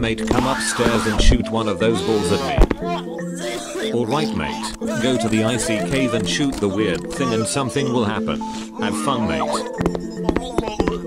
Mate come upstairs and shoot one of those balls at me. Alright mate, go to the icy cave and shoot the weird thing and something will happen. Have fun mate.